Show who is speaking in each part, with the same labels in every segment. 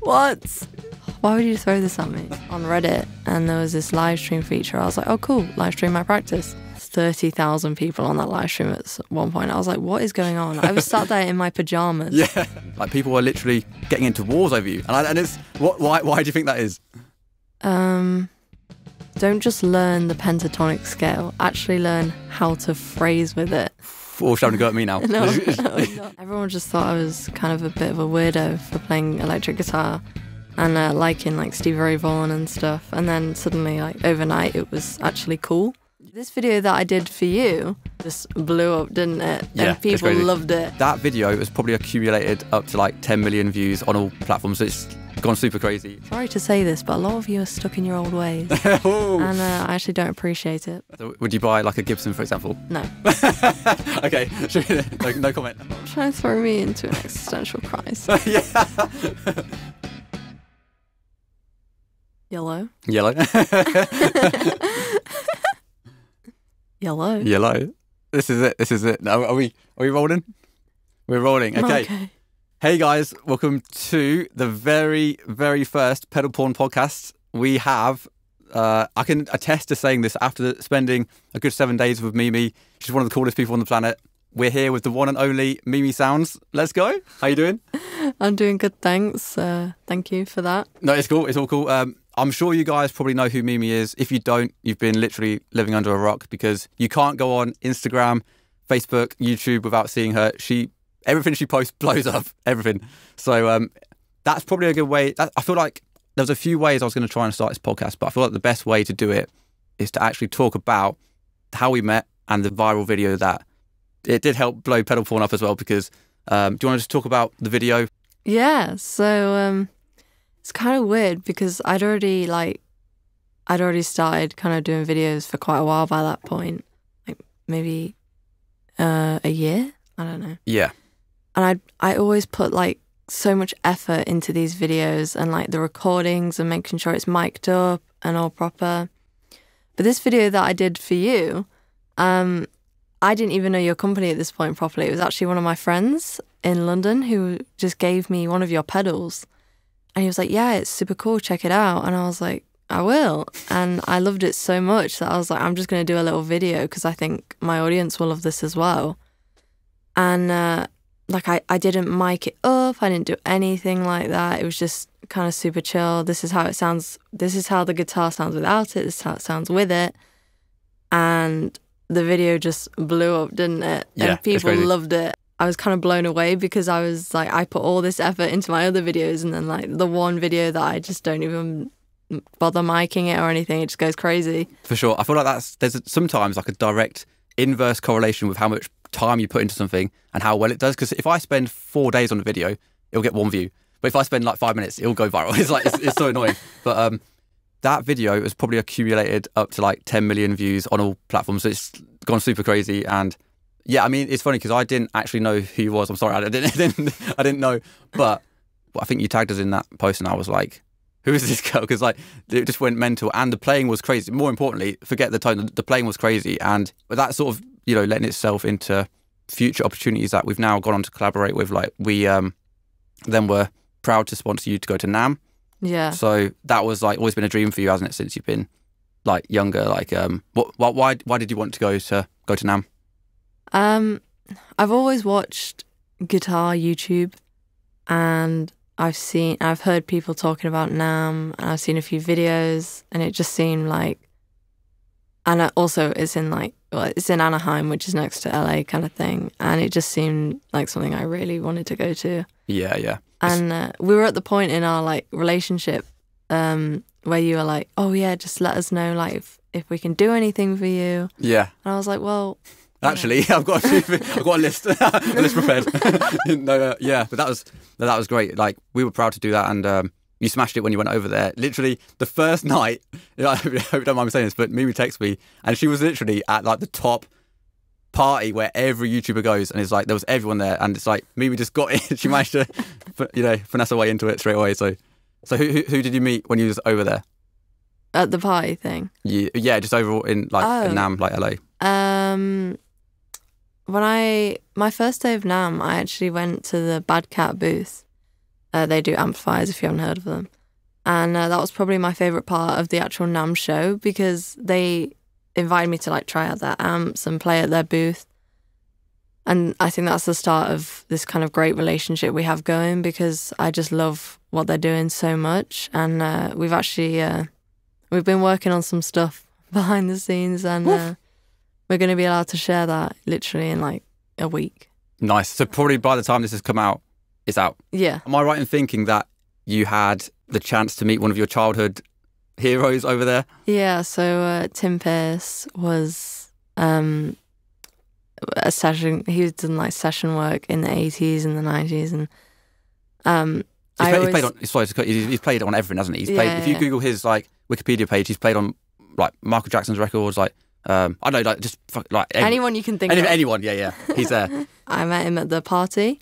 Speaker 1: what? Why would you throw this at me? On Reddit, and there was this live stream feature. I was like, oh, cool, live stream my practice. 30,000 people on that live stream at one point. I was like, what is going on? I was sat there in my pajamas.
Speaker 2: Yeah, like people were literally getting into wars over you, and, I, and it's what? Why? Why do you think that is?
Speaker 1: Um, don't just learn the pentatonic scale, actually learn how to phrase with it.
Speaker 2: Foreshadowing to go at me now.
Speaker 1: No, no, no. Everyone just thought I was kind of a bit of a weirdo for playing electric guitar and uh, liking like Stevie Ray Vaughan and stuff. And then suddenly, like overnight, it was actually cool. This video that I did for you just blew up, didn't it?
Speaker 2: Yeah,
Speaker 1: and
Speaker 2: it's
Speaker 1: people loved it.
Speaker 2: that video has probably accumulated up to like 10 million views on all platforms. It's gone super crazy.
Speaker 1: Sorry to say this, but a lot of you are stuck in your old ways,
Speaker 2: Oh.
Speaker 1: and uh, I actually don't appreciate it.
Speaker 2: So would you buy like a Gibson, for example?
Speaker 1: No,
Speaker 2: okay, no, no comment.
Speaker 1: trying to throw me into an existential crisis.
Speaker 2: yeah.
Speaker 1: Yellow,
Speaker 2: Yellow.
Speaker 1: yellow.
Speaker 2: Yellow. This is it. This is it. Are we? Are we rolling? We're rolling. Okay.
Speaker 1: okay.
Speaker 2: Hey guys, welcome to the very, very first Pedal Pawn podcast. We have. Uh, I can attest to saying this after spending a good seven days with Mimi. She's one of the coolest people on the planet. We're here with the one and only Mimi Sounds. Let's go. How you doing?
Speaker 1: I'm doing good, thanks. Uh, thank you for that.
Speaker 2: No, it's cool. It's all cool. Um, I'm sure you guys probably know who Mimi is. If you don't, you've been literally living under a rock because you can't go on Instagram, Facebook, YouTube without seeing her. She everything she posts blows up. Everything. So um, that's probably a good way. That, I feel like there's a few ways I was going to try and start this podcast, but I feel like the best way to do it is to actually talk about how we met and the viral video that it did help blow Pedal Pawn up as well. Because um, do you want to just talk about the video?
Speaker 1: Yeah, so um, it's kind of weird because I'd already like, I'd already started kind of doing videos for quite a while by that point, like maybe uh, a year. I don't know.
Speaker 2: Yeah.
Speaker 1: And I I always put like so much effort into these videos and like the recordings and making sure it's mic'd up and all proper. But this video that I did for you, um, I didn't even know your company at this point properly. It was actually one of my friends in London who just gave me one of your pedals. And he was like, Yeah, it's super cool, check it out. And I was like, I will. And I loved it so much that I was like, I'm just going to do a little video because I think my audience will love this as well. And uh, like I, I didn't mic it up. I didn't do anything like that. It was just kind of super chill. This is how it sounds this is how the guitar sounds without it. This is how it sounds with it. And the video just blew up didn't it?
Speaker 2: Yeah,
Speaker 1: and people loved it. I was kind of blown away because i was like i put all this effort into my other videos and then like the one video that i just don't even bother miking it or anything. It just goes crazy.
Speaker 2: For sure. I feel like that's there's sometimes like a direct inverse correlation with how much time you put into something and how well it does. Because if I spend four days on a video, it'll get one view. But if I spend like five minutes, it'll go viral. It's like it's, it's so annoying. But um, that video has probably accumulated up to like 10 million views on all platforms. So it's gone super crazy. And yeah, I mean, it's funny because I didn't actually know who he was. I'm sorry, I didn't, I didn't, I didn't know. But I think you tagged us in that post, and I was like, who is this girl? Because like it just went mental, and the playing was crazy. More importantly, forget the tone. The playing was crazy, and that sort of you know letting itself into future opportunities that we've now gone on to collaborate with. Like we um then were proud to sponsor you to go to NAMM.
Speaker 1: yeah
Speaker 2: So that was like always been a dream for you, hasn't it? Since you've been like younger, like um, what, what why why did you want to go to go to NAMM?
Speaker 1: Um, I've always watched guitar YouTube, and I've seen, I've heard people talking about NAMM, and I've seen a few videos, and it just seemed like, and I- also it's in like, well, it's in Anaheim, which is next to LA, kind of thing, and it just seemed like something I really wanted to go to.
Speaker 2: Yeah, yeah,
Speaker 1: And uh, we were at the point in our like relationship um, where you were like, "Oh yeah, just let us know like if, if we can do anything for you."
Speaker 2: yeah.
Speaker 1: And I was like, "Well,
Speaker 2: Actually, I've got a few, I've got a list, a list prepared. no, uh, yeah, but that was that was great. Like we were proud to do that, and um, you smashed it when you went over there. Literally, the first night. I hope you don't mind me saying this, but Mimi texted me, and she was literally at like the top party where every YouTuber goes, and it's like there was everyone there, and it's like Mimi just got in. she managed to, you know, finesse her way into it straight away. So, so who who, who did you meet when you was over there?
Speaker 1: at the party thing."
Speaker 2: You, yeah, just overall in like
Speaker 1: Oh.
Speaker 2: in NAMM, like LA.
Speaker 1: Um, when I my first day of NAMM, I actually went to the Bad Cat booth, Uh, they do amplifiers if you haven't heard of them. And uh, that was probably my favorite part of the actual NAMM show because they invited me to like try out their amps and play at their booth. And I think that's the start of this kind of great relationship we have going because I just love what they're doing so much. And uh, we've actually uh, we've been working on some stuff behind the scenes, and uh, we're going to be allowed to share that literally in like a week.
Speaker 2: Nice. So probably by the time this has come out, it's out.
Speaker 1: Yeah,
Speaker 2: Am I right in thinking that you had the chance to meet one of your childhood heroes over there?
Speaker 1: yeah. So uh, Tim Pierce was um, a session. He was doing like session work in the eighties and the nineties, and um,
Speaker 2: He's,
Speaker 1: I
Speaker 2: played,
Speaker 1: always,
Speaker 2: he's played on. Sorry, to he's he's played on everything, hasn't he? He's
Speaker 1: Yeah,
Speaker 2: played. If you
Speaker 1: yeah.
Speaker 2: Google his like Wikipedia page, he's played on like Michael Jackson's records, like um, I don't know, like just like
Speaker 1: anyone you can think
Speaker 2: any-
Speaker 1: of.
Speaker 2: anyone. Yeah, yeah, he's there.
Speaker 1: I met him at the party.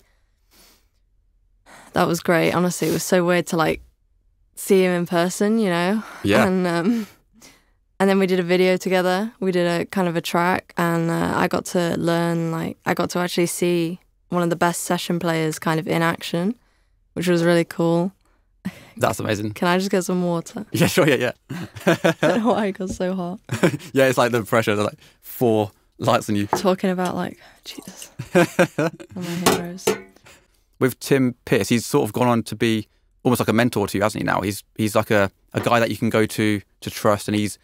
Speaker 1: That was great. Honestly, it was so weird to like see him in person, you know.
Speaker 2: Yeah,
Speaker 1: And um, and then we did a video together. We did a kind of a track, and uh, I got to learn like I got to actually see one of the best session players kind of in action, which was really cool.
Speaker 2: that's amazing.
Speaker 1: Can I just get some water?
Speaker 2: Yeah, sure. Yeah, yeah,
Speaker 1: I don't know why it got so hot.
Speaker 2: yeah. It's like the pressure. There's like four lights on you.
Speaker 1: Talking about like Jesus, my heroes.
Speaker 2: With Tim Pierce, he's sort of gone on to be almost like a mentor to you, hasn't he? Now he's he's like a, a guy that you can go to to trust, and he's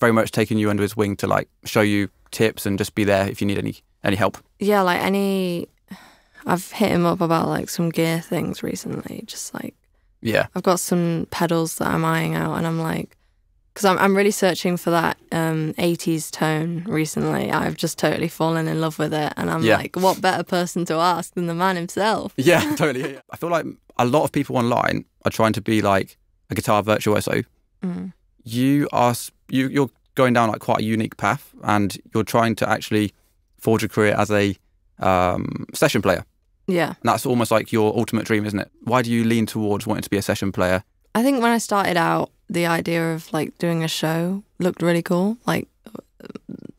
Speaker 2: very much taken you under his wing to like show you tips and just be there if you need any any help.
Speaker 1: yeah, like any, I've hit him up about like some gear things recently. Just like
Speaker 2: Yeah,
Speaker 1: I've got some pedals that I'm eyeing out, and I'm like, because I'm I'm really searching for that um 80s tone recently. I've just totally fallen in love with it, and I'm
Speaker 2: Yeah.
Speaker 1: like, what better person to ask than the man himself?
Speaker 2: Yeah, totally. I feel like a lot of people online are trying to be like a guitar virtuoso.
Speaker 1: Mm.
Speaker 2: You are you you're going down like quite a unique path, and you're trying to actually forge a career as a um, session player.
Speaker 1: Yeah,
Speaker 2: And that's almost like your ultimate dream, isn't it? Why do you lean towards wanting to be a session player?
Speaker 1: I think when I started out, the idea of like doing a show looked really cool. Like,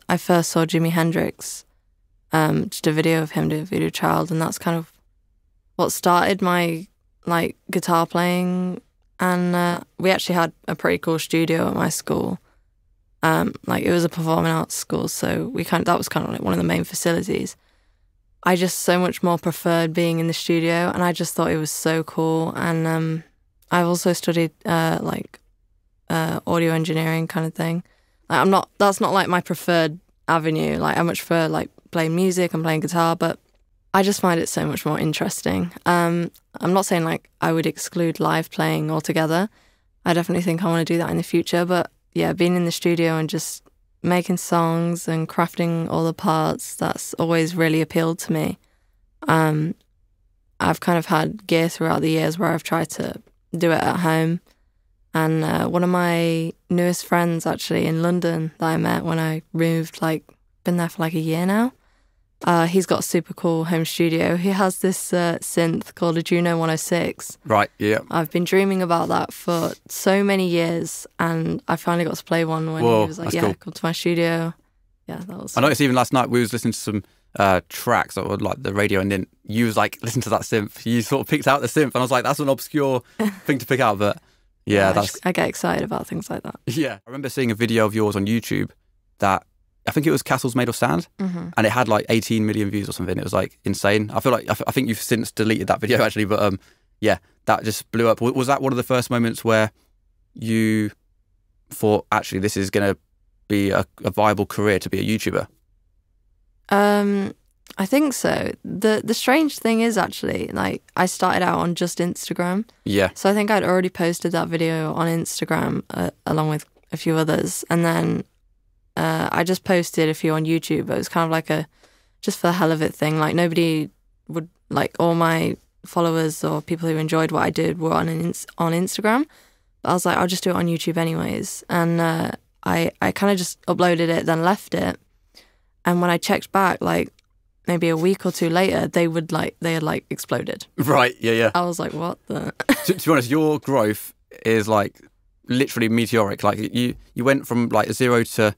Speaker 1: I first saw Jimi Hendrix, um, just a video of him doing Voodoo Child, and that's kind of what started my like guitar playing. And uh, we actually had a pretty cool studio at my school. Um, like it was a performing arts school, so we kind of, that was kind of like one of the main facilities. I just so much more preferred being in the studio, and I just thought it was so cool. And um, I've also studied uh, like uh, audio engineering kind of thing. Like, I'm not. That's not like my preferred avenue. Like I much prefer like playing music and playing guitar, but I just find it so much more interesting. Um, I'm not saying like I would exclude live playing altogether. I definitely think I want to do that in the future. But yeah, being in the studio and just making songs and crafting all the parts, that's always really appealed to me. Um, I've kind of had gear throughout the years where I've tried to do it at home. And uh, one of my newest friends, actually in London, that I met when I moved, like, been there for like a year now. Uh, he's got a super cool home studio. He has this uh, synth called a Juno 106.
Speaker 2: Right. Yeah.
Speaker 1: I've been dreaming about that for so many years, and I finally got to play one when
Speaker 2: Whoa,
Speaker 1: he was like, "Yeah,
Speaker 2: cool.
Speaker 1: come to my studio." Yeah, that was.
Speaker 2: I noticed even last night we was listening to some uh, tracks that were like the radio, and then you was like, listen to that synth. You sort of picked out the synth, and I was like, that's an obscure thing to pick out, but yeah,
Speaker 1: I,
Speaker 2: that's
Speaker 1: just- I get excited about things like that.
Speaker 2: yeah. I remember seeing a video of yours on YouTube that I think it was Castles Made of Sand,
Speaker 1: hmm
Speaker 2: and it had like 18 million views or something. It was like insane. I feel like I, f- I think you've since deleted that video actually, but um, yeah, that just blew up. Was that one of the first moments where you thought actually this is going to be a, a viable career to be a YouTuber?
Speaker 1: Um, I think so. the The strange thing is actually, like, I started out on just Instagram,
Speaker 2: Yeah,
Speaker 1: so I think I'd already posted that video on Instagram uh, along with a few others, and then uh, I just posted a few on YouTube. But it was kind of like a just for the hell of it thing. Like nobody would like all my followers or people who enjoyed what I did were on an ins- on Instagram. But I was like, I'll just do it on YouTube anyways, and uh, I I kind of just uploaded it, then left it, and when I checked back, like maybe a week or two later, they would like they had like exploded.
Speaker 2: right. Yeah, yeah.
Speaker 1: I was like, what the?
Speaker 2: to, to be honest, your growth is like literally meteoric. Like you, you went from like zero to,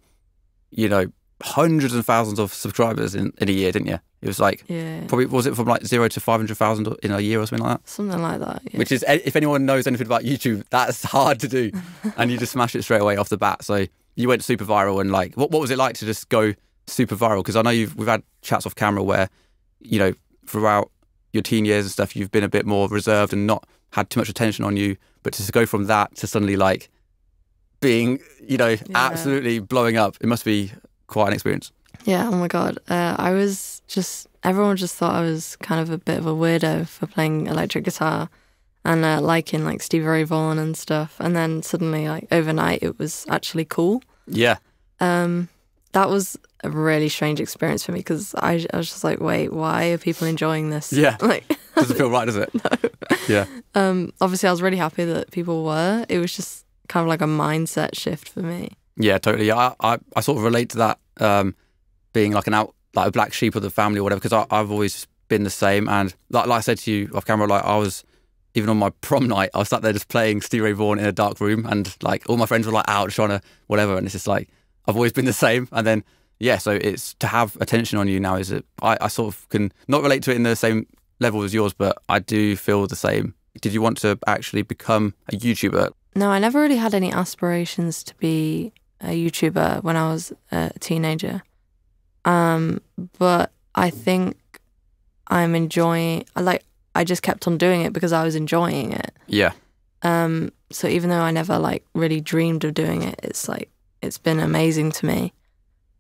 Speaker 2: you know, hundreds and thousands of subscribers in, in a year, didn't you? It was like
Speaker 1: Yeah.
Speaker 2: probably was it from like zero to five hundred thousand in a year or something like that.
Speaker 1: Something like that. Yeah.
Speaker 2: Which is if anyone knows anything about YouTube, that's hard to do, and you just smash it straight away off the bat. So you went super viral, and like, what what was it like to just go super viral? Because I know you've we've had chats off camera where, you know, throughout your teen years and stuff, you've been a bit more reserved and not had too much attention on you. But to go from that to suddenly like being, you know, absolutely blowing up, it must be quite an experience.
Speaker 1: Yeah, oh my god. Uh, I was just everyone just thought I was kind of a bit of a weirdo for playing electric guitar and uh, liking like Stevie Ray Vaughan and stuff. And then suddenly, like overnight, it was actually cool.
Speaker 2: Yeah,
Speaker 1: Um, that was a really strange experience for me because I, I was just like, wait, why are people enjoying this?
Speaker 2: Yeah.
Speaker 1: Like,
Speaker 2: doesn't feel right, does it? No. Yeah.
Speaker 1: um, obviously, I was really happy that people were. It was just kind of like a mindset shift for me.
Speaker 2: Yeah, totally. I, I, I sort of relate to that um, being like an out, like a black sheep of the family or whatever, because I've always been the same. And like, like I said to you off camera, like I was, even on my prom night, I was sat there just playing Stevie Ray Vaughan in a dark room and like all my friends were like out trying to whatever. And it's just like, I've always been the same. And then, yeah, so it's to have attention on you now is it, I, I sort of can not relate to it in the same level as yours, but I do feel the same. Did you want to actually become a YouTuber?
Speaker 1: No, I never really had any aspirations to be a YouTuber when I was a teenager. Um, but I think I'm enjoying. I Like I just kept on doing it because I was enjoying it.
Speaker 2: Yeah.
Speaker 1: Um, so even though I never like really dreamed of doing it, it's like it's been amazing to me,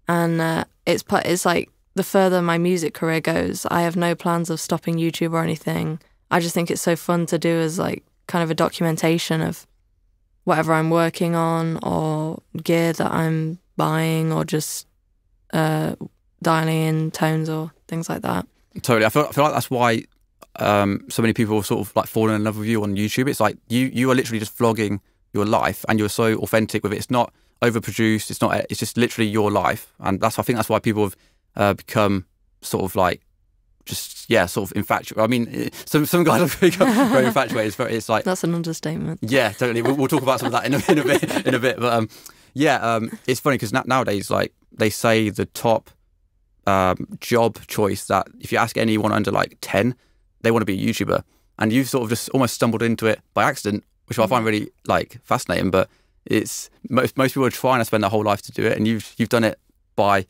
Speaker 1: and uh, it's it's like the further my music career goes, I have no plans of stopping YouTube or anything. I just think it's so fun to do as like kind of a documentation of whatever I'm working on or gear that I'm buying or just uh, dialing in tones or things like that.
Speaker 2: Totally. I feel, I feel like that's why um, so many people sort of like falling in love with you on YouTube. It's like you you are literally just vlogging your life and you're so authentic with it. It's not overproduced. It's not. It's just literally your life, and that's I think that's why people have uh, become sort of like just yeah, sort of infatuated. I mean, eh, some some guys have become very infatuated. It's, very, it's like
Speaker 1: That's an understatement.
Speaker 2: yeah, totally. We'll, we'll talk about some of that in a, in a bit. In a bit, but um, yeah, um, it's funny because nowadays, like they say, the top um, job choice that if you ask anyone under like ten, they want to be a YouTuber, and you've sort of just almost stumbled into it by accident, which I find really like fascinating. But it's most most people are trying to spend their whole life to do it, and you've you've done it by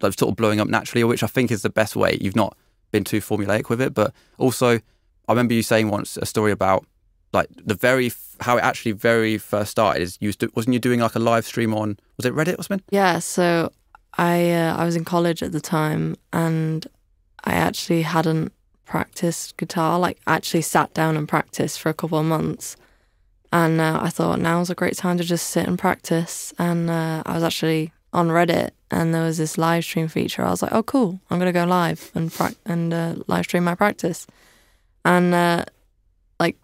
Speaker 2: like sort of blowing up naturally, which I think is the best way. You've not been too formulaic with it, but also I remember you saying once a story about like the very how it actually very first started is you wasn't you doing like a live stream on was it Reddit or something?
Speaker 1: Yeah, so I uh, I was in college at the time, and I actually hadn't practiced guitar. Like, actually sat down and practiced for a couple of months, and uh, I thought now's a great time to just sit and practice. And uh, I was actually on Reddit, and there was this live stream feature. I was like, oh, cool! I'm gonna go live and and uh, live stream my practice, and uh, like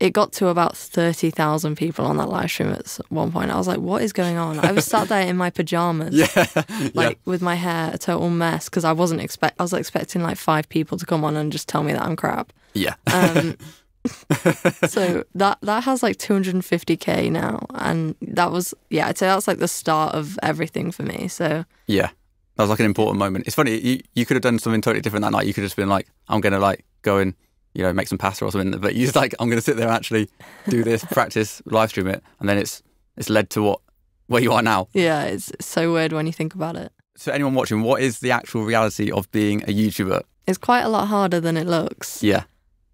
Speaker 1: it got to about 30,000 people on that live stream at one point. I was like, what is going on? I was sat there in my pajamas,
Speaker 2: Yeah,
Speaker 1: like with my hair a total mess because I wasn't expect I was expecting like five people to come on and just tell me that I'm crap.
Speaker 2: yeah,
Speaker 1: Um, so that that has like 250k now and that was yeah, I'd say that's like the start of everything for me. So
Speaker 2: yeah. That was like an important moment. It's funny you you could have done something totally different that night. You could have just been like, I'm gonna like go and you know make some pasta or something, but you're just like I'm gonna sit there and actually do this, practice, live stream it, and then it's it's led to what where you are now.
Speaker 1: yeah, it's, it's so weird when you think about it.
Speaker 2: So anyone watching, what is the actual reality of being a YouTuber?
Speaker 1: It's quite a lot harder than it looks.
Speaker 2: Yeah,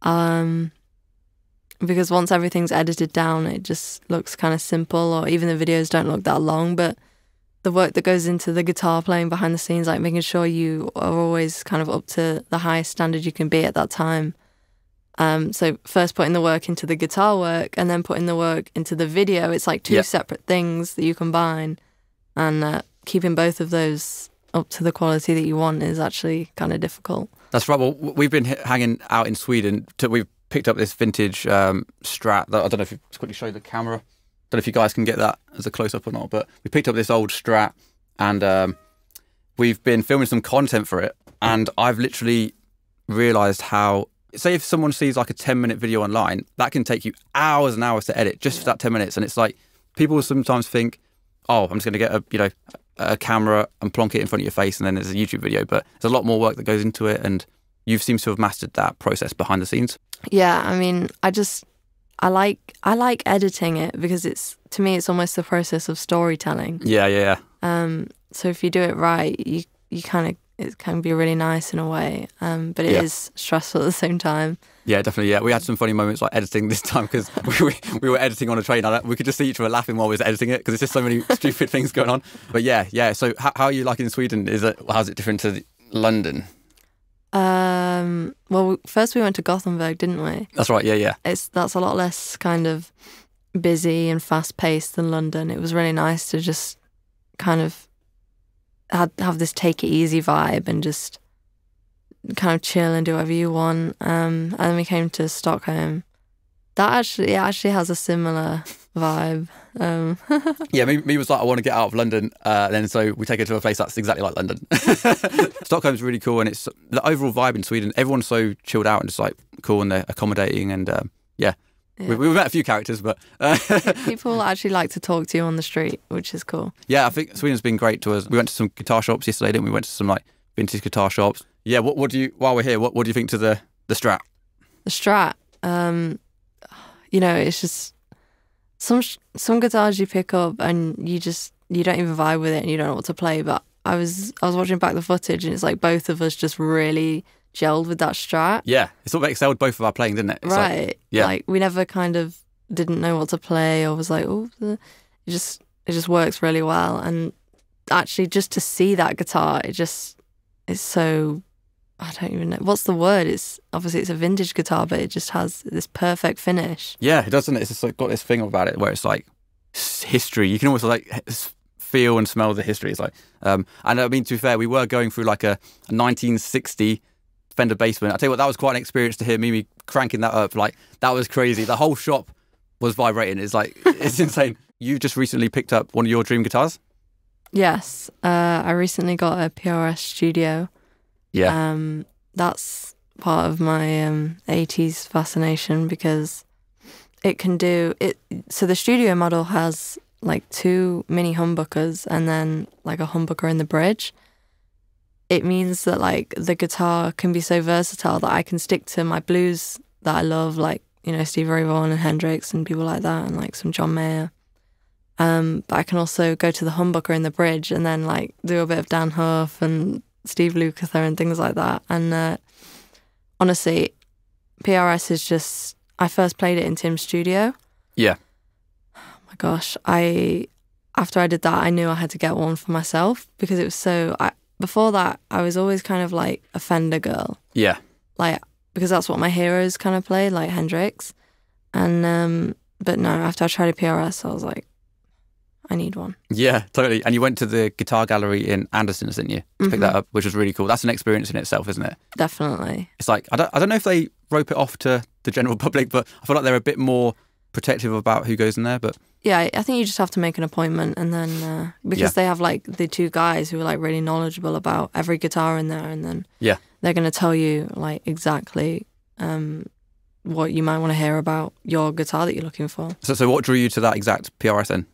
Speaker 1: um, because once everything's edited down, it just looks kind of simple, or even the videos don't look that long. But the work that goes into the guitar playing behind the scenes, like making sure you are always kind of up to the highest standard you can be at that time. Um, so first putting the work into the guitar work, and then putting the work into the video. It's like two
Speaker 2: Yeah.
Speaker 1: separate things that you combine, and uh, keeping both of those up to the quality that you want is actually kind of difficult.
Speaker 2: that's right. Well, we've been hanging out in Sweden. To, we've picked up this vintage um, Strat. That, I don't know if you just quickly show you the camera. Don't know if you guys can get that as a close up or not. But we picked up this old Strat, and um, we've been filming some content for it. And I've literally realised how. Say if someone sees like a ten minute video online, that can take you hours and hours to edit just for that ten minutes. And it's like people sometimes think, oh, I'm just going to get a you know a camera and plonk it in front of your face, and then there's a YouTube video. But there's a lot more work that goes into it, and you seem to have mastered that process behind the scenes.
Speaker 1: Yeah, I mean, I just I like I like editing it because it's to me it's almost the process of storytelling.
Speaker 2: Yeah, yeah, yeah.
Speaker 1: Um, so if you do it right, you you kind of it can be really nice in a way, um, but it is
Speaker 2: Yeah.
Speaker 1: stressful at the same time.
Speaker 2: Yeah, definitely. Yeah, we had some funny moments like editing this time because we, we, we were editing on a train. And we could just see each other laughing while we was editing it because there's just so many stupid things going on. But yeah, yeah. So how, how are you like in Sweden? Is it how's it different to London?
Speaker 1: Um, well, first we went to Gothenburg, didn't we?
Speaker 2: That's right. Yeah, yeah,
Speaker 1: It's that's a lot less kind of busy and fast paced than London. It was really nice to just kind of had have this take it easy vibe and just kind of chill and do whatever you want. Um, and then we came to Stockholm. That actually it actually has a similar vibe. Um,
Speaker 2: yeah. Mimi was like, I want to get out of London. Uh, then so we take it to a place that's exactly like London. Stockholm's really cool, and it's the overall vibe in Sweden. Everyone's so chilled out and just like cool, and they're accommodating, and um, yeah.
Speaker 1: Yeah.
Speaker 2: We, we've met a few characters, but uh,
Speaker 1: people actually like to talk to you on the street, which is cool.
Speaker 2: Yeah, I think Sweden's been great to us. We went to some guitar shops yesterday, didn't we? We went to some like vintage guitar shops. Yeah, what what do you while we're here, what what do you think to the the Strat?
Speaker 1: the Strat, um, you know, it's just some some guitars you pick up and you just you don't even vibe with it and you don't know what to play. But I was I was watching back the footage and it's like both of us just really gelled with that Strat,
Speaker 2: Yeah, it sort of excelled both of our playing, didn't it? It's like-
Speaker 1: right?
Speaker 2: yeah.
Speaker 1: like we never kind of didn't know what to play or was like, oh, the-" uh, it just it just works really well. And actually, just to see that guitar, it just it's so. I don't even know what's the word. It's obviously it's a vintage guitar, but it just has this perfect finish.
Speaker 2: yeah, it doesn't. it? It's just like got this thing about it where it's like history. You can almost like feel and smell the history. It's like, um, and I mean to be fair, we were going through like a, a 1960 Fender Bassman. I tell you what, that was quite an experience to hear Mimi cranking that up. Like that was crazy. The whole shop was vibrating. It's like it's insane. You just recently picked up one of your dream guitars.
Speaker 1: Yes, uh, I recently got a PRS Studio.
Speaker 2: Yeah.
Speaker 1: Um, that's part of my um, 80s fascination because it can do it. So the Studio model has like two mini humbuckers and then like a humbucker in the bridge. It means that like the guitar can be so versatile that I can stick to my blues that I love, like you know Stevie Ray Vaughan and Hendrix and people like that, and like some John Mayer. Um, but I can also go to the humbucker in the bridge and then like do a bit of Dan Huff and Steve Lukather and things like that. And uh, honestly, PRS is just. I first played it in Tim's studio.
Speaker 2: Yeah.
Speaker 1: Oh my gosh, I after I did that, I knew I had to get one for myself because it was so. I, before that, I was always kind of like a Fender girl,
Speaker 2: Yeah.
Speaker 1: like because that's what my heroes kind of played, like Hendrix. And um, but no, after I tried a PRS, I was like, I need one.
Speaker 2: Yeah, totally. And you went to the guitar gallery in Andertons, didn't you? To pick
Speaker 1: Mhm.
Speaker 2: that up, which was really cool. That's an experience in itself, isn't it?
Speaker 1: Definitely.
Speaker 2: It's like I don't, I don't know if they rope it off to the general public, but I feel like they're a bit more protective about who goes in there. But
Speaker 1: Yeah, I- think you just have to make an appointment, and then uh, because
Speaker 2: Yeah.
Speaker 1: they have like the two guys who are like really knowledgeable about every guitar in there, and then
Speaker 2: Yeah.
Speaker 1: they're gonna tell you like exactly um, what you might want to hear about your guitar that you're looking for.
Speaker 2: so, so what drew you to that exact PRS then?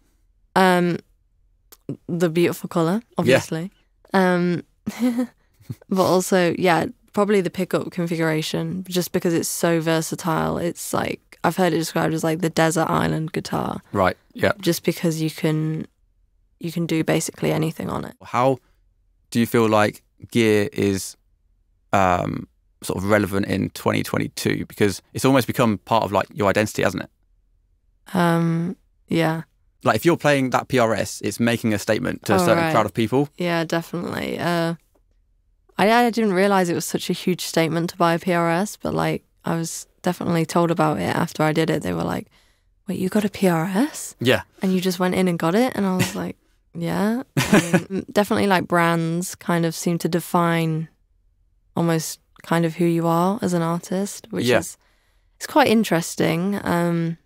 Speaker 1: Um, the beautiful color, obviously. Um, but also, yeah, probably the pickup configuration, just because it's so versatile. It's like I've heard it described as like the desert island guitar.
Speaker 2: Right. Yeah.
Speaker 1: just because you can you can do basically anything on it.
Speaker 2: How do you feel like gear is um, sort of relevant in 2022? Because it's almost become part of like your identity, hasn't it?
Speaker 1: Um, yeah,
Speaker 2: Like if you're playing that PRS, it's making a statement to a
Speaker 1: Oh,
Speaker 2: certain
Speaker 1: right.
Speaker 2: crowd of people.
Speaker 1: yeah, definitely. Uh, I I didn't realize it was such a huge statement to buy a PRS, but like I was definitely told about it after I did it. They were like, "Wait, you got a PRS?"
Speaker 2: Yeah.
Speaker 1: And you just went in and got it, and I was like, "Yeah." I mean, definitely, like brands kind of seem to define almost kind of who you are as an artist, which
Speaker 2: Yeah.
Speaker 1: is it's quite interesting. Um,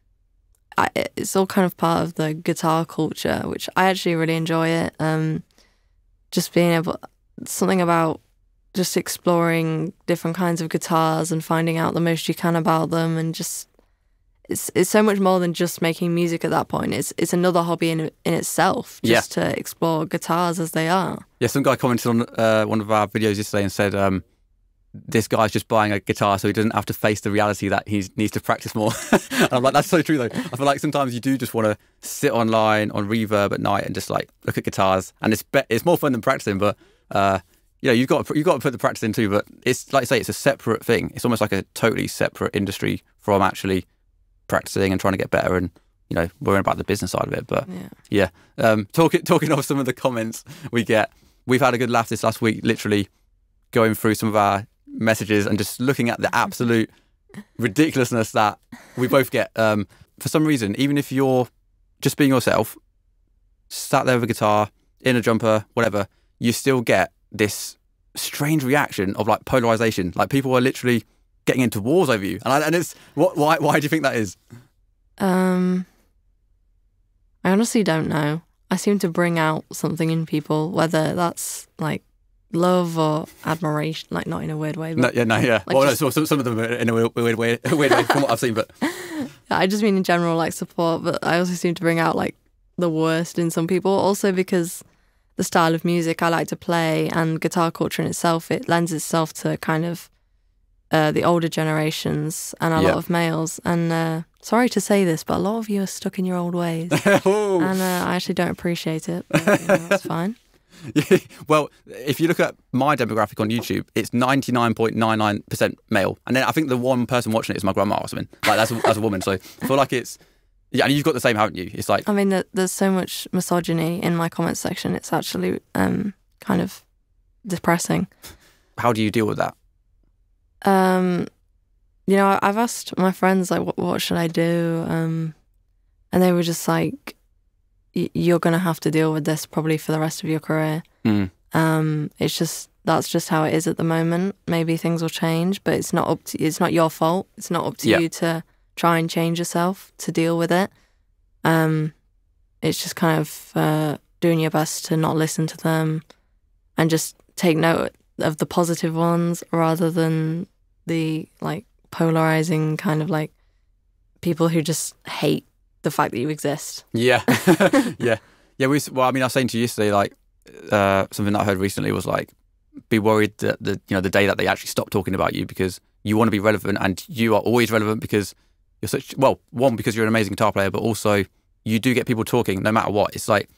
Speaker 1: I, it's all kind of part of the guitar culture, which I actually really enjoy it. Um, just being able, something about just exploring different kinds of guitars and finding out the most you can about them, and just it's it's so much more than just making music at that point. It's it's another hobby in in itself,
Speaker 2: Yeah.
Speaker 1: just to explore guitars as they are.
Speaker 2: Yeah, some guy commented on uh, one of our videos yesterday and said, um, "This guy's just buying a guitar so he doesn't have to face the reality that he needs to practice more." and I'm like, "That's so true, though." I feel like sometimes you do just want to sit online on Reverb at night and just like look at guitars, and it's be- it's more fun than practicing. But uh, you know, you've got to, you've got to put the practice in too. But it's like I say, it's a separate thing. It's almost like a totally separate industry from actually practicing and trying to get better and you know worrying about the business side of it. But
Speaker 1: Yeah.
Speaker 2: yeah. Um, talking talking of some of the comments we get, we've had a good laugh this last week. Literally going through some of our messages and just looking at the absolute ridiculousness that we both get. Um, for some reason, even if you're just being yourself, sat there with a guitar in a jumper, whatever, you still get this strange reaction of like polarization. Like people are literally getting into wars over you, and I, and it's what why why do you think that is?
Speaker 1: Um, I honestly don't know. I seem to bring out something in people, whether that's like love or admiration, like not in a weird way.
Speaker 2: No,
Speaker 1: But
Speaker 2: yeah, no, yeah.
Speaker 1: Like
Speaker 2: well,
Speaker 1: just-
Speaker 2: no, so, some, of them are in a weird, weird way, weird way from what I've seen, but
Speaker 1: I just mean in general, like support. But I also seem to bring out like the worst in some people. Also because the style of music I like to play and guitar culture in itself, it lends itself to kind of uh, the older generations and a
Speaker 2: Yeah.
Speaker 1: lot of males. And uh, sorry to say this, but a lot of you are stuck in your old ways. And uh, I actually don't appreciate it. But, you know, that's fine.
Speaker 2: well, if you look at my demographic on YouTube, it's 99.99% male. And then I think the one person watching it is my grandma or something. Like, that's a, that's a woman. So I feel like it's, yeah, and you've got the same, haven't you? It's like,
Speaker 1: I mean, there- there's so much misogyny in my comment section. It's actually um, kind of depressing.
Speaker 2: how do you deal with that?
Speaker 1: Um, you know, I've asked my friends like, what, what should I do? Um, and they were just like, "Y- you're gonna have to deal with this probably for the rest of your career.
Speaker 2: Mm.
Speaker 1: Um, it's just that's just how it is at the moment. Maybe things will change, but it's not up to it's not your fault. It's not up to
Speaker 2: Yeah.
Speaker 1: you to try and change yourself to deal with it. Um, it's just kind of uh, doing your best to not listen to them and just take note of the positive ones rather than the like polarizing kind of like people who just hate the fact that you exist.
Speaker 2: Yeah. yeah. Yeah. We, well, I mean, I was saying to you yesterday, like, uh, something that I heard recently was like, be worried that the, you know, the day that they actually stop talking about you because you want to be relevant and you are always relevant because you're such, well, one, because you're an amazing guitar player, but also you do get people talking no matter what. It's like,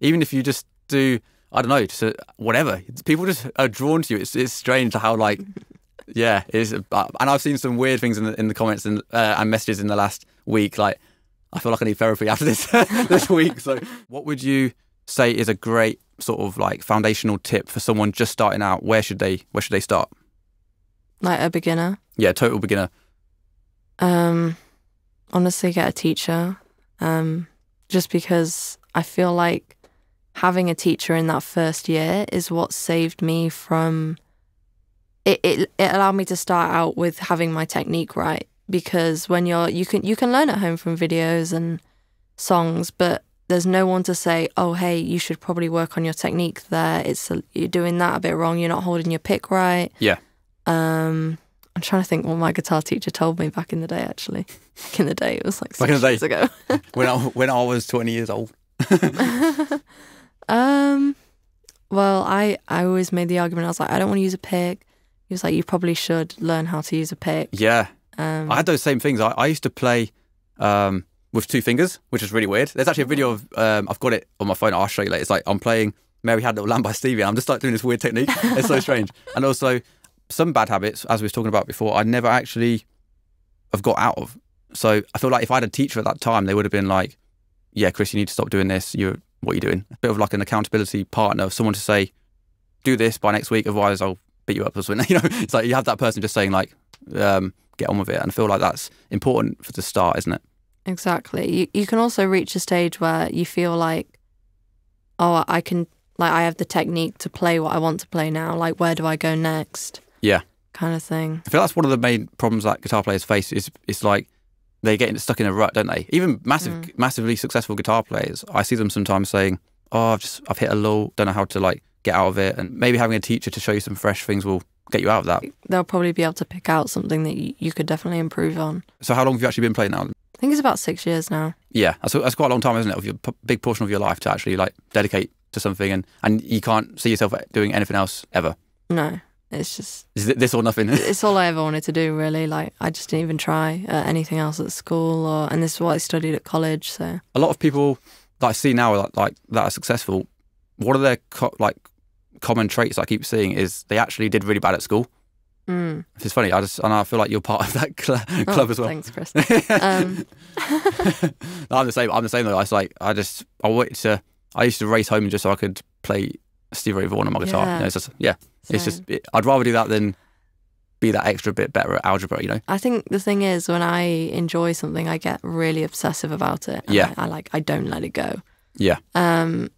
Speaker 2: even if you just do, I don't know, just uh, whatever, people just are drawn to you. It's, it's strange how, like, yeah, it is. uh, And I've seen some weird things in the, in the comments and, uh, and messages in the last week. Like, I feel like I need therapy after this this week. So, what would you say is a great sort of like foundational tip for someone just starting out? Where should they Where should they start?
Speaker 1: Like a beginner.
Speaker 2: Yeah, total beginner.
Speaker 1: Um, honestly, get a teacher. Um, just because I feel like having a teacher in that first year is what saved me from. It, it it allowed me to start out with having my technique right because when you're you can you can learn at home from videos and songs, but there's no one to say, oh hey, you should probably work on your technique there. It's a, you're doing that a bit wrong. You're not holding your pick right.
Speaker 2: Yeah.
Speaker 1: Um, I'm trying to think what my guitar teacher told me back in the day. Actually, back in the day, it was like
Speaker 2: Back
Speaker 1: six
Speaker 2: in the day.
Speaker 1: years ago.
Speaker 2: When I when I was twenty years old.
Speaker 1: um, well, I I always made the argument. I was like, I don't want to use a pick. He was like, you probably should learn how to use a pick.
Speaker 2: Yeah,
Speaker 1: Um,
Speaker 2: I had those same things. I, I used to play um, with two fingers, which is really weird. There's actually a video of um, I've got it on my phone. I'll show you later. It's like I'm playing Mary Had a Little Lamb by Stevie. And I'm just like doing this weird technique. It's so strange. And also some bad habits, as we was talking about before, I never actually have got out of. So I feel like if I had a teacher at that time, they would have been like, "Yeah, Chris, you need to stop doing this. You're what are you doing?" A bit of like an accountability partner, someone to say, "Do this by next week, otherwise I'll beat you up or something." You know, it's like you have that person just saying like, um, "Get on with it," and I feel like that's important for the start, isn't it?
Speaker 1: Exactly. You you can also reach a stage where you feel like, oh, I can like I have the technique to play what I want to play now. Like, where do I go next?
Speaker 2: Yeah.
Speaker 1: Kind of thing.
Speaker 2: I feel that's one of the main problems that guitar players face is it's like they get stuck in a rut, don't they? Even massive, mm. massively successful guitar players, I see them sometimes saying, "Oh, I've just I've hit a lull, don't know how to like get out of it," and maybe having a teacher to show you some fresh things will get you out of that.
Speaker 1: They'll probably be able to pick out something that you, you could definitely improve on.
Speaker 2: So, how long have you actually been playing now?
Speaker 1: I think it's about six years now.
Speaker 2: Yeah, that's, that's quite a long time, isn't it? Of your p- big portion of your life to actually like dedicate to something, and and you can't see yourself doing anything else ever.
Speaker 1: No, it's just
Speaker 2: Is it this or nothing?
Speaker 1: it's all I ever wanted to do. Really, like I just didn't even try uh, anything else at school, or and this is what I studied at college. So
Speaker 2: a lot of people that I see now, like, like that are successful. what are their co- like common traits I keep seeing is they actually did really bad at school.
Speaker 1: mm.
Speaker 2: It's funny. I just and I feel like you're part of that cl-
Speaker 1: Oh,
Speaker 2: club as well.
Speaker 1: Thanks, Chris. um,
Speaker 2: No, I'm the same. I'm the same though. I was like, I just, I wanted to. I used to race home just so I could play Stevie Ray Vaughan on my guitar.
Speaker 1: Yeah.
Speaker 2: You know, it's just, yeah, it's just. It, I'd rather do that than be that extra bit better at algebra. You know.
Speaker 1: I think the thing is, when I enjoy something, I get really obsessive about it.
Speaker 2: Yeah.
Speaker 1: I, I like I don't let it go.
Speaker 2: Yeah.
Speaker 1: Um,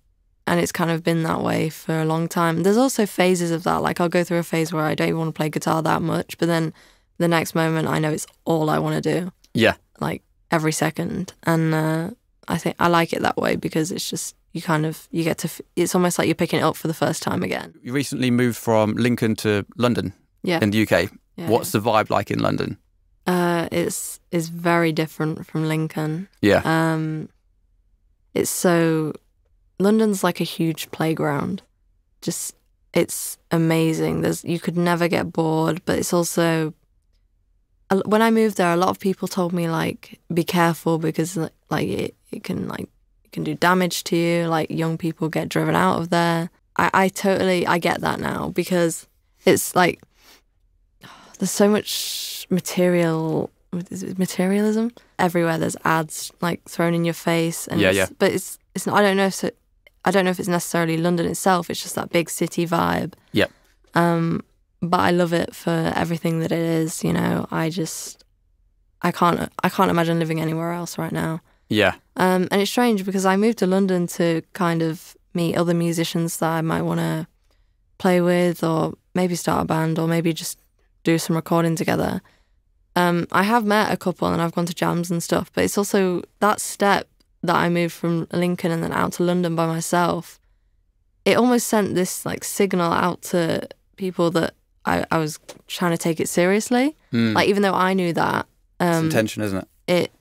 Speaker 1: and it's kind of been that way for a long time. There's also phases of that. Like I'll go through a phase where I don't even want to play guitar that much, but then the next moment I know it's all I want to do.
Speaker 2: Yeah.
Speaker 1: Like every second, and uh, I think I like it that way because it's just you kind of you get to. f- It's almost like you're picking it up for the first time again.
Speaker 2: You recently moved from Lincoln to London
Speaker 1: Yeah.
Speaker 2: in the UK.
Speaker 1: yeah.
Speaker 2: What's the vibe like in London?
Speaker 1: Uh, it's it's very different from Lincoln.
Speaker 2: Yeah.
Speaker 1: Um, it's so London's like a huge playground. Just it's amazing. There's you could never get bored, but it's also when I moved there, a lot of people told me like be careful because like, it, it can like it can do damage to you. Like young people get driven out of there. I, I totally I get that now because it's like there's so much material materialism everywhere there's ads like thrown in your face and
Speaker 2: Yeah, yeah.
Speaker 1: but it's it's not, I don't know if it, I don't know if it's necessarily London itself it's just that big city vibe
Speaker 2: Yep.
Speaker 1: um but I love it for everything that it is you know I just I can't I can't imagine living anywhere else right now
Speaker 2: Yeah.
Speaker 1: um, and it's strange because I moved to London to kind of meet other musicians that I might want to play with, or maybe start a band, or maybe just do some recording together. Um, I have met a couple and I've gone to jams and stuff, but it's also that step that I moved from Lincoln and then out to London by myself. It almost sent this like signal out to people that I, I was trying to take it seriously.
Speaker 2: Mm.
Speaker 1: Like even though I knew that,
Speaker 2: it's
Speaker 1: um,
Speaker 2: intention, isn't it?
Speaker 1: it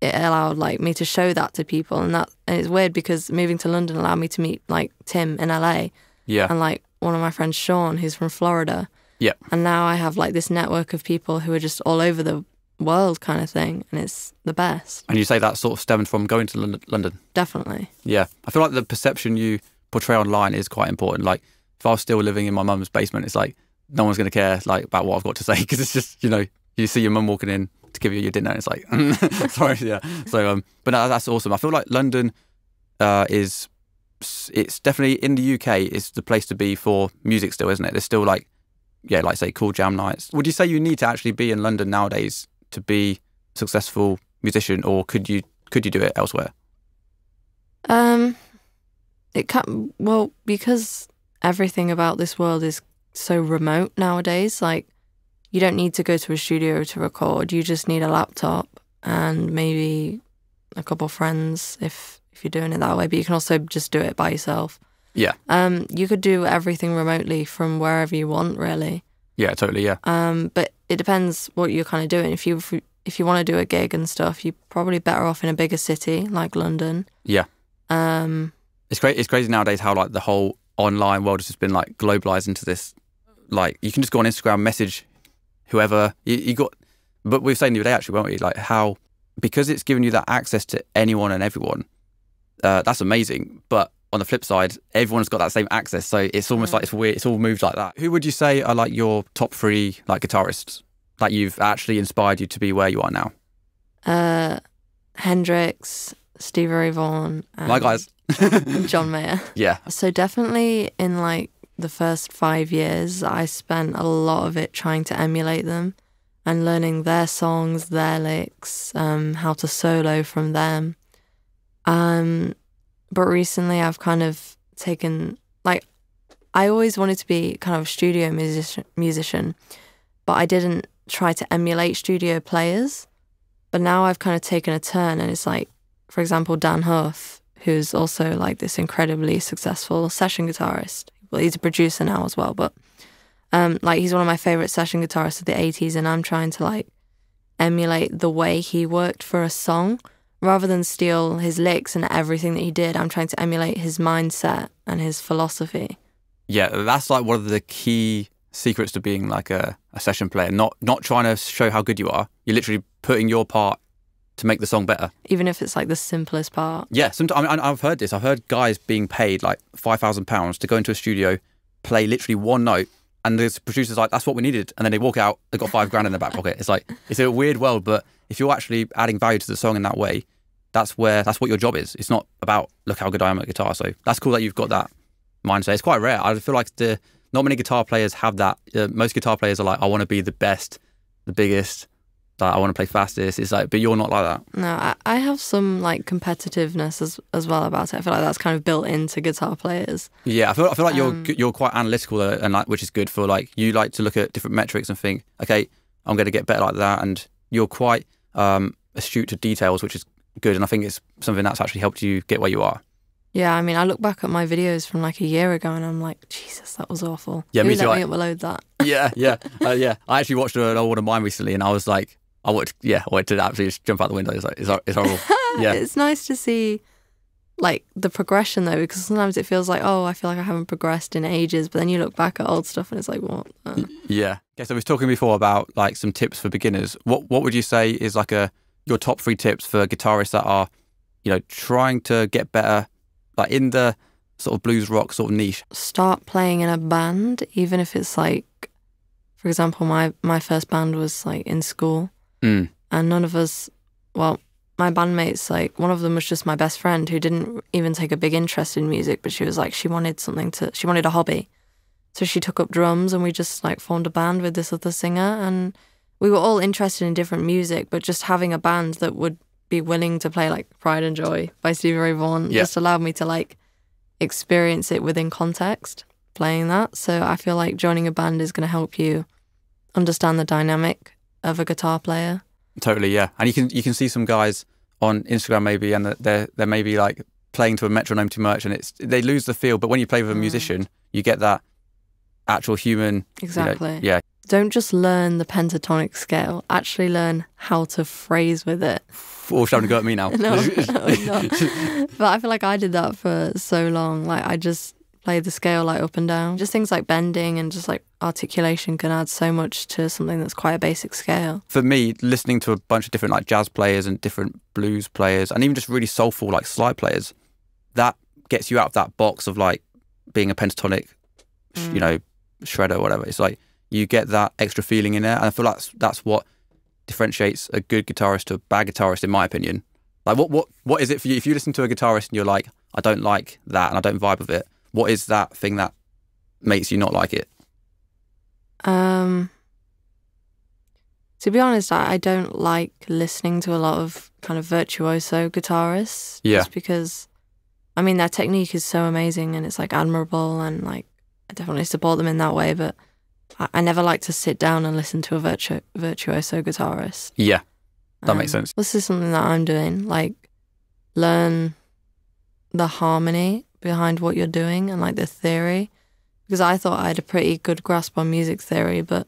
Speaker 1: it allowed like me to show that to people and that and it's weird because moving to London allowed me to meet like Tim in LA
Speaker 2: Yeah.
Speaker 1: and like one of my friends Sean who's from Florida.
Speaker 2: Yeah.
Speaker 1: And now I have like this network of people who are just all over the world kind of thing and it's the best.
Speaker 2: And you say that sort of stemmed from going to London. London.
Speaker 1: Definitely.
Speaker 2: Yeah. I feel like the perception you portray online is quite important. Like if I was still living in my mum's basement, it's like no one's going to care like about what I've got to say because it's just you know you see your mum walking in to give you your dinner and it's like sorry yeah. So um, but no, that's awesome. I feel like London uh, is it's definitely in the UK is the place to be for music still, isn't it? There's still like yeah, like say cool jam nights. Would you say you need to actually be in London nowadays to be a successful musician, or could you could you do it elsewhere?
Speaker 1: Um it can well because everything about this world is so remote nowadays like you don't need to go to a studio to record you just need a laptop and maybe a couple of friends if if you're doing it that way but you can also just do it by yourself
Speaker 2: Yeah.
Speaker 1: um you could do everything remotely from wherever you want really
Speaker 2: Yeah, totally. Yeah.
Speaker 1: um but it depends what you're kind of doing if you if you, if you want to do a gig and stuff you're probably better off in a bigger city like london
Speaker 2: Yeah.
Speaker 1: um
Speaker 2: It's great. It's crazy nowadays how like the whole online world has just been like globalized into this. Like you can just go on Instagram, message whoever you, you got. But we were saying the other day actually, weren't we? Like how because it's given you that access to anyone and everyone. Uh, that's amazing. But on the flip side, everyone's got that same access, so it's almost
Speaker 1: Mm.
Speaker 2: like it's weird. It's all moved like that. Who would you say are like your top three like guitarists that you've actually inspired you to be where you are now?
Speaker 1: uh, Hendrix, Stevie Ray Vaughan,
Speaker 2: My guys.
Speaker 1: John Mayer.
Speaker 2: yeah.
Speaker 1: So definitely in like the first five years, I spent a lot of it trying to emulate them and learning their songs, their licks, um, how to solo from them. Um, but recently, I've kind of taken like I always wanted to be kind of a studio musician, musician, but I didn't try to emulate studio players. But now I've kind of taken a turn, and it's like, for example, Dan Huff, who's also like this incredibly successful session guitarist. Well, he's a producer now as well, but um, like he's one of my favorite session guitarists of the '80s, and I'm trying to like emulate the way he worked for a song rather than steal his licks and everything that he did. I'm trying to emulate his mindset and his philosophy.
Speaker 2: Yeah, that's like one of the key secrets to being like a, a session player. Not not trying to show how good you are. You're literally putting your part to make the song better.
Speaker 1: Even if it's like the simplest part.
Speaker 2: Yeah, sometimes I mean, I've heard this. I've heard guys being paid like five thousand pounds to go into a studio, play literally one note, and the producer's like, "That's what we needed," and then they walk out, they've got five grand in their back pocket. It's like it's a weird world, but if you're actually adding value to the song in that way, that's where that's what your job is. It's not about look how good I am at guitar. So that's cool that you've got that mindset. It's quite rare. I feel like the not many guitar players have that. Uh, most guitar players are like, I want to be the best, the biggest. Like, I want to play fastest. It's like, but you're not like that.
Speaker 1: No, I, I have some like competitiveness as as well about it. I feel like that's kind of built into guitar players.
Speaker 2: Yeah, I feel I feel like
Speaker 1: Um,
Speaker 2: you're you're quite analytical and like which is good for like you like to look at different metrics and think, okay, I'm going to get better like that, and you're quite um, astute to details, which is good. And I think it's something that's actually helped you get where you are.
Speaker 1: Yeah, I mean, I look back at my videos from like a year ago and I'm like, Jesus, that was awful.
Speaker 2: Yeah,
Speaker 1: Who
Speaker 2: me
Speaker 1: let
Speaker 2: too,
Speaker 1: me
Speaker 2: I-
Speaker 1: upload that?
Speaker 2: yeah, yeah, uh, yeah. I actually watched an old one of mine recently, and I was like, I wanted, yeah, I wanted to absolutely just jump out the window. It's like, it's, it's horrible. Yeah.
Speaker 1: It's nice to see like the progression though, because sometimes it feels like, oh, I feel like I haven't progressed in ages. But then you look back at old stuff and it's like, what? Uh,
Speaker 2: Yeah. Okay, so I was talking before about like some tips for beginners. What what would you say is like a your top three tips for guitarists that are, you know, trying to get better, like in the sort of blues rock sort of niche?
Speaker 1: start playing in a band, even if it's like, for example, my, my first band was like in school.
Speaker 2: Mm.
Speaker 1: and none of us well my bandmates like one of them was just my best friend who didn't even take a big interest in music but she was like she wanted something to she wanted a hobby so she took up drums and we just like formed a band with this other singer and we were all interested in different music but just having a band that would be willing to play like pride and joy by stevie ray vaughan
Speaker 2: Yeah.
Speaker 1: just allowed me to like experience it within context playing that so i feel like joining a band is going to help you understand the dynamic of a guitar player
Speaker 2: Totally, yeah. And you can you can see some guys on Instagram maybe, and they're they're maybe like playing to a metronome too much, and it's they lose the feel. But when you play with a
Speaker 1: Mm.
Speaker 2: musician, you get that actual human. you know-
Speaker 1: Exactly.
Speaker 2: yeah.
Speaker 1: Don't just learn the pentatonic scale. Actually learn how to phrase with it.
Speaker 2: All trying to go at me now.
Speaker 1: No, no, no. But I feel like I did that for so long. Like I just played the scale like up and down. Just things like bending and just like articulation can add so much to something that's quite a basic scale.
Speaker 2: for me, listening to a bunch of different like jazz players and different blues players, and even just really soulful like slide players, that gets you out of that box of like being a pentatonic,
Speaker 1: Mm.
Speaker 2: you know, shredder or whatever. It's like you get that extra feeling in there, and I feel that's that's what differentiates a good guitarist to a bad guitarist, in my opinion. Like, what what what is it for you? If you listen to a guitarist and you're like, I don't like that, and I don't vibe with it, what is that thing that makes you not like it?
Speaker 1: Um to be honest, I, I don't like listening to a lot of kind of virtuoso guitarists.
Speaker 2: Yeah.
Speaker 1: Just because I mean their technique is so amazing and it's like admirable and like I definitely support them in that way, but I, I never like to sit down and listen to a virtu- virtuoso guitarist.
Speaker 2: Yeah, that makes
Speaker 1: Um,
Speaker 2: sense.
Speaker 1: This is something that I'm doing, like learn the harmony behind what you're doing and like the theory. Because I thought I had a pretty good grasp on music theory, but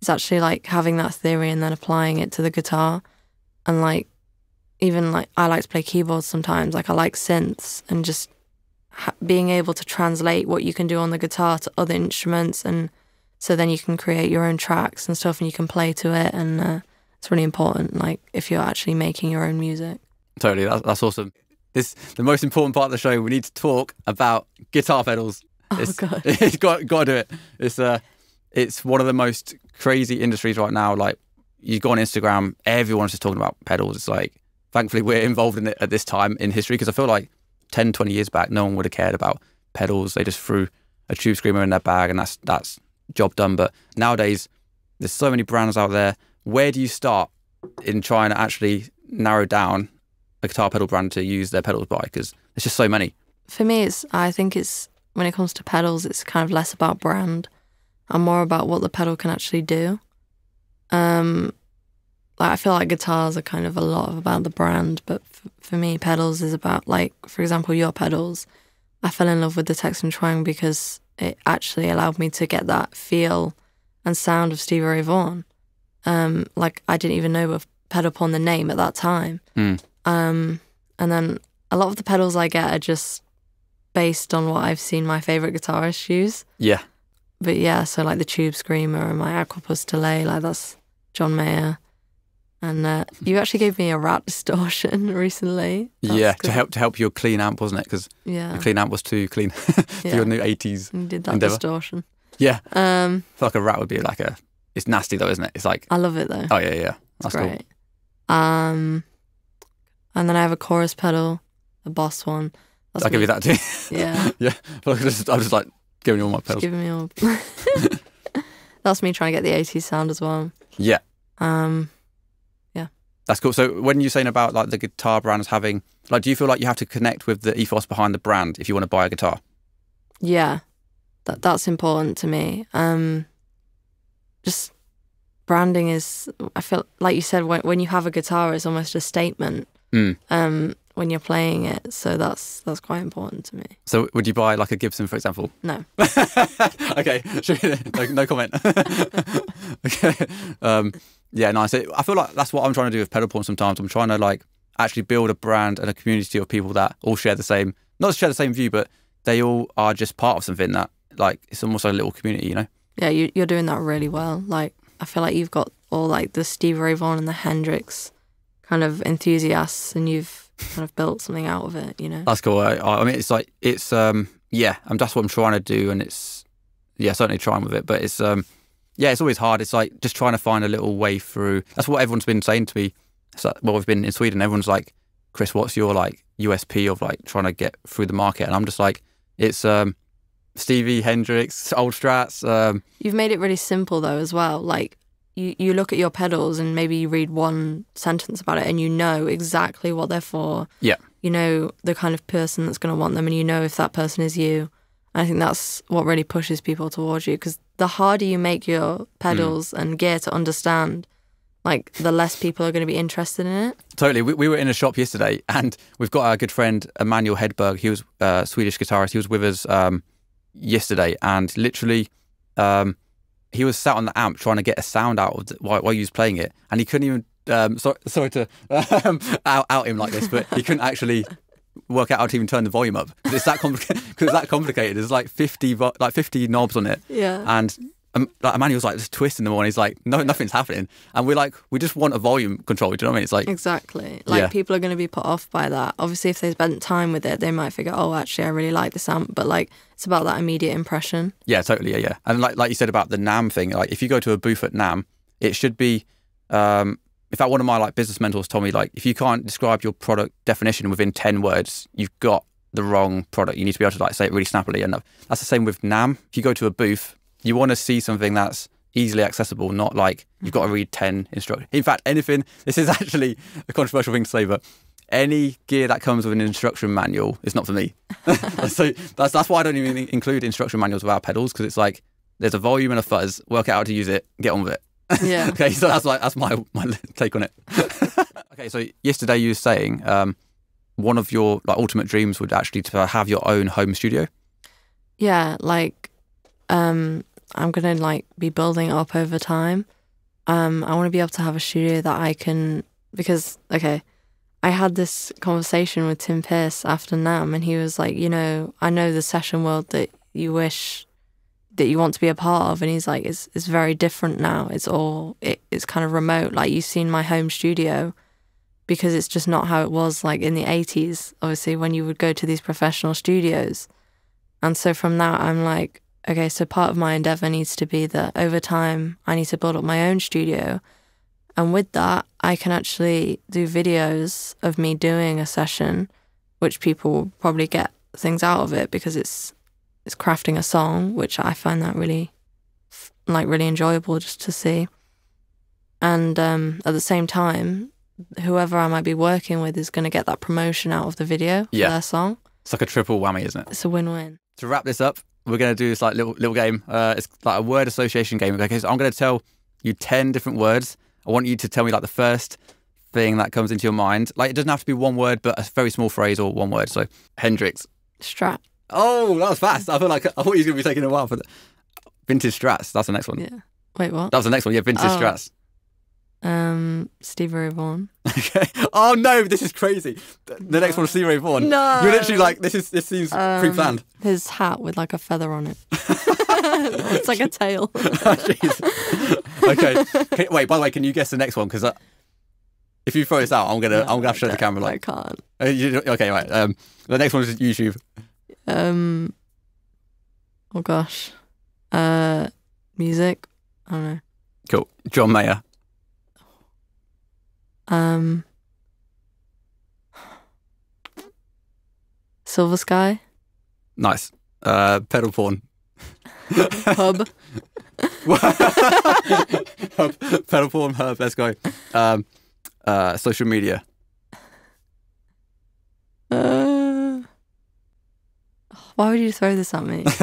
Speaker 1: it's actually like having that theory and then applying it to the guitar. And like, even like, I like to play keyboards sometimes. Like, I like synths and just being able to translate what you can do on the guitar to other instruments. And so then you can create your own tracks and stuff and you can play to it. And, uh, it's really important like if you're actually making your own music
Speaker 2: Totally, that's, that's awesome. This the most important part of the show. We need to talk about guitar pedals.
Speaker 1: oh
Speaker 2: It's,
Speaker 1: god
Speaker 2: it's got got to do it. It's uh, it's one of the most crazy industries right now. Like you go on Instagram, everyone's just talking about pedals. It's like, thankfully, we're involved in it at this time in history because I feel like 10, 20 years back, no one would have cared about pedals. They just threw a tube screamer in their bag and that's that's job done. But nowadays, there's so many brands out there. Where do you start in trying to actually narrow down a guitar pedal brand to use their pedals by? Because there's just so many.
Speaker 1: for me it's i think it's when it comes to pedals it's kind of less about brand and more about what the pedal can actually do um like i feel like guitars are kind of a lot of about the brand but f- for me pedals is about like for example your pedals i fell in love with the texan twang because it actually allowed me to get that feel and sound of stevie ray vaughan um, like I didn't even know of Pedal Pawn the name at that time.
Speaker 2: Mm.
Speaker 1: Um, and then a lot of the pedals I get are just based on what I've seen my favorite guitarists use.
Speaker 2: Yeah.
Speaker 1: But yeah, so like the Tube Screamer and my Aqua-Puss Delay, like that's John Mayer. And uh, you actually gave me a rat distortion recently. That's
Speaker 2: yeah, to help to help your clean amp, wasn't it? Because
Speaker 1: Yeah,
Speaker 2: the clean amp was too clean for
Speaker 1: yeah.
Speaker 2: your new 80s.
Speaker 1: You did that
Speaker 2: endeavour.
Speaker 1: distortion.
Speaker 2: Yeah.
Speaker 1: Um,
Speaker 2: I feel like a rat would be like a. It's nasty though, isn't it? It's like,
Speaker 1: I love it though.
Speaker 2: oh yeah, yeah.
Speaker 1: It's
Speaker 2: That's cool.
Speaker 1: great. Um, and then I have a chorus pedal, a Boss one. That's
Speaker 2: I'll give you that too.
Speaker 1: Yeah,
Speaker 2: yeah. But I'm just, just like giving you all my
Speaker 1: just
Speaker 2: pedals.
Speaker 1: giving me all. That's me trying to get the 80s sound as well.
Speaker 2: Yeah.
Speaker 1: Um, yeah.
Speaker 2: That's cool. So when you're saying about like the guitar brands having like, do you feel like you have to connect with the ethos behind the brand if you want to buy a guitar?
Speaker 1: yeah, that that's important to me. Um, just branding is. I feel like you said when when you have a guitar, it's almost a statement.
Speaker 2: Mm.
Speaker 1: Um, when you're playing it, so that's that's quite important to me.
Speaker 2: So would you buy like a Gibson, for example?
Speaker 1: No,
Speaker 2: okay, no, no comment. okay, um, yeah, nice. I feel like that's what I'm trying to do with Pedal Pawn. Sometimes I'm trying to like actually build a brand and a community of people that all share the same, not share the same view, but they all are just part of something that like it's almost like a little community, you know?
Speaker 1: yeah, you, you're doing that really well. Like I feel like you've got all like the Steve Ray Vaughan and the Hendrix kind of enthusiasts, and you've kind of built something out of it. You know.
Speaker 2: That's cool. I, I mean, it's like it's um, yeah, um, that's what I'm trying to do, and it's yeah, certainly trying with it, but it's um, yeah, it's always hard. It's like just trying to find a little way through. That's what everyone's been saying to me. So, well, we've been in Sweden. Everyone's like, Chris, what's your like USP of like trying to get through the market? And I'm just like, it's um, Stevie Hendrix, old Strats. Um,
Speaker 1: You've made it really simple though as well. Like you, you look at your pedals and maybe you read one sentence about it and you know exactly what they're for.
Speaker 2: Yeah.
Speaker 1: You know the kind of person that's going to want them and you know if that person is you. I think that's what really pushes people towards you because the harder you make your pedals and gear to understand, like the less people are going to be interested in it.
Speaker 2: Totally. We, we were in a shop yesterday, and we've got our good friend Emmanuel Hedberg. He was a Swedish guitarist. He was with us um, yesterday, and literally, um, he was sat on the amp trying to get a sound out of the, while, while he was playing it, and he couldn't even. Um, sorry, sorry to um, out, out him like this, but he couldn't actually work out how to even turn the volume up. 'Cause It's that complicated. Because it's that complicated. There's like fifty, like fifty knobs on it,
Speaker 1: Yeah.
Speaker 2: and um, like Emmanuel was like just twisting them all, and he's like, no, nothing's happening. And we're like, we just want a volume control. Do you know what I mean? It's like,
Speaker 1: Exactly. Like
Speaker 2: Yeah. people
Speaker 1: people are going to be put off by that. Obviously, if they spent time with it, they might figure, oh, actually, I really like this amp. But like, it's about that immediate impression.
Speaker 2: Yeah, totally. Yeah, yeah. And like like you said about the NAMM thing, like if you go to a booth at NAMM, it should be. Um, in fact, one of my like business mentors told me like if you can't describe your product definition within ten words, you've got the wrong product. You need to be able to like say it really snappily. And that's the same with NAMM. If you go to a booth, you want to see something that's easily accessible, not like you've got to read ten instructions. In fact, anything. This is actually a controversial thing to say, but any gear that comes with an instruction manual is not for me. so that's that's why I don't even include instruction manuals with our pedals because it's like there's a volume and a fuzz. Work out how to use it. Get on with it.
Speaker 1: Yeah.
Speaker 2: okay, so that's like that's my my take on it. okay, so yesterday you were saying um, one of your like ultimate dreams would actually to have your own home studio.
Speaker 1: Yeah, like um I'm gonna like be building up over time. Um I wanna be able to have a studio that I can because okay, I had this conversation with Tim Pierce after NAMM and he was like, you know, I know the session world that you wish that you want to be a part of and he's like, it's it's very different now. It's all it, it's kind of remote. Like you've seen my home studio because it's just not how it was like in the eighties, obviously, when you would go to these professional studios. And so from that, I'm like, okay, so part of my endeavor needs to be that over time, I need to build up my own studio. And with that, I can actually do videos of me doing a session, which people will probably get things out of it because it's it's crafting a song, which I find that really like really enjoyable just to see. And um, at the same time, whoever I might be working with is going to get that promotion out of the video
Speaker 2: Yeah.
Speaker 1: for their song.
Speaker 2: It's like a triple whammy, isn't it?
Speaker 1: It's a win-win.
Speaker 2: To wrap this up, we're going to do this like little little game. Uh, it's like a word association game. Okay, so I'm going to tell you ten different words. I want you to tell me like the first thing that comes into your mind. Like it doesn't have to be one word, but a very small phrase or one word. So Hendrix.
Speaker 1: Strat.
Speaker 2: Oh, that was fast. I feel like I thought he was going to be taking a while for the vintage Strats. That's the next one.
Speaker 1: Yeah. Wait, what?
Speaker 2: That was the next one. Yeah, vintage
Speaker 1: Oh.
Speaker 2: Strats.
Speaker 1: Um, Stevie Ray Vaughan.
Speaker 2: Okay. Oh no, this is crazy. The, the next one is Stevie Ray Vaughan.
Speaker 1: No.
Speaker 2: You're literally like this is this seems
Speaker 1: Um,
Speaker 2: pre-planned.
Speaker 1: His hat with like a feather on it. it's like a tail.
Speaker 2: Oh, jeez. okay. Can- wait. By the way, can you guess the next one? Because if you throw this out, I'm gonna I'm gonna have to show the camera. Like I
Speaker 1: can't.
Speaker 2: uh, you- okay, right. Um, the next one is YouTube.
Speaker 1: Um. Oh gosh. Uh, music. I don't know.
Speaker 2: Cool. John Mayer.
Speaker 1: Um. Silver Sky.
Speaker 2: Nice. Uh, Pedal Pawn.
Speaker 1: Hub.
Speaker 2: Herb, Pedal Pawn. Herb. Let's go. Um, uh, social media.
Speaker 1: Uh, why would you throw this at me?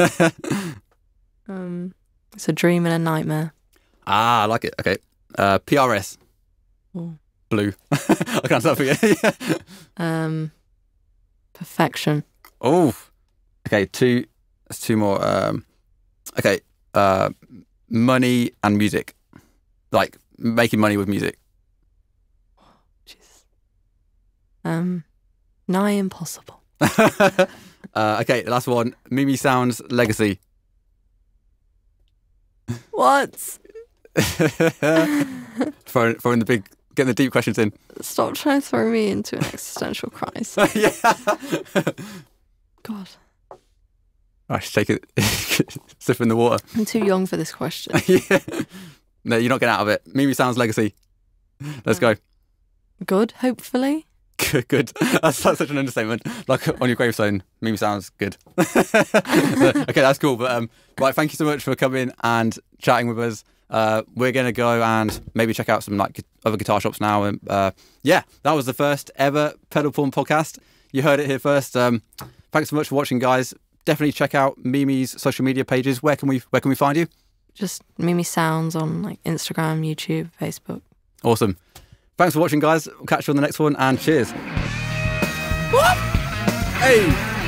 Speaker 1: Um, it's a dream and a nightmare.
Speaker 2: ah, I like it. Okay. Uh, PRS.
Speaker 1: Oh.
Speaker 2: Blue. I can't stop forget.
Speaker 1: Um, perfection.
Speaker 2: Oh, okay. Two. That's two more. Um, okay. Uh, money and music, like making money with music.
Speaker 1: Jesus. Um, nigh impossible.
Speaker 2: uh, okay. Last one. Mimisounds legacy.
Speaker 1: What?
Speaker 2: throwing, throwing the big, getting the deep questions in.
Speaker 1: Stop trying to throw me into an existential crisis.
Speaker 2: yeah.
Speaker 1: God,
Speaker 2: I should take it. Sip in the water.
Speaker 1: I'm too young for this question.
Speaker 2: yeah. No, you're not getting out of it. Mimisounds legacy. Let's go.
Speaker 1: Good, hopefully.
Speaker 2: Good. good. That's, that's such an understatement. Like on your gravestone, Mimi sounds good. okay, that's cool. But um, right, thank you so much for coming and chatting with us. Uh, we're gonna go and maybe check out some like other guitar shops now. And uh, yeah, that was the first ever Pedal Pawn podcast. You heard it here first. Um, thanks so much for watching, guys. Definitely check out Mimi's social media pages. Where can we Where can we find you?
Speaker 1: Just Mimisounds on like Instagram, YouTube, Facebook.
Speaker 2: Awesome. Thanks for watching, guys. We'll catch you on the next one, and cheers. What? Hey.